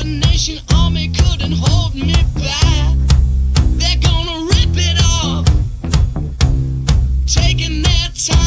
combination army couldn't hold me back. They're gonna rip it off, taking their time.